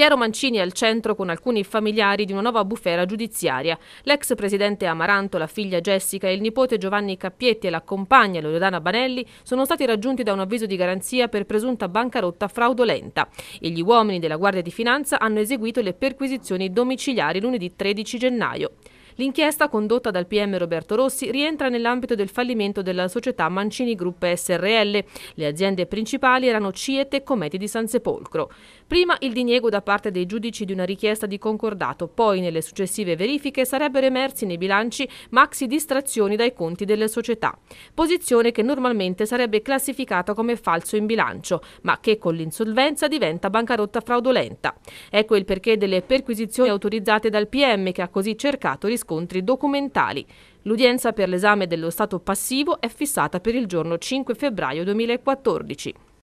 Piero Mancini è al centro con alcuni familiari di una nuova bufera giudiziaria. L'ex presidente Amaranto, la figlia Jessica e il nipote Giovanni Cappietti e la compagna Loredana Banelli sono stati raggiunti da un avviso di garanzia per presunta bancarotta fraudolenta e gli uomini della Guardia di Finanza hanno eseguito le perquisizioni domiciliari lunedì 13 gennaio. L'inchiesta condotta dal PM Roberto Rossi rientra nell'ambito del fallimento della società Mancini Group SRL. Le aziende principali erano Ciet e Cometi di San Sepolcro. Prima il diniego da parte dei giudici di una richiesta di concordato, poi nelle successive verifiche sarebbero emersi nei bilanci maxi distrazioni dai conti delle società. Posizione che normalmente sarebbe classificata come falso in bilancio, ma che con l'insolvenza diventa bancarotta fraudolenta. Ecco il perché delle perquisizioni autorizzate dal PM che ha così cercato riscontri riscontri documentali. L'udienza per l'esame dello stato passivo è fissata per il giorno 5 febbraio 2014.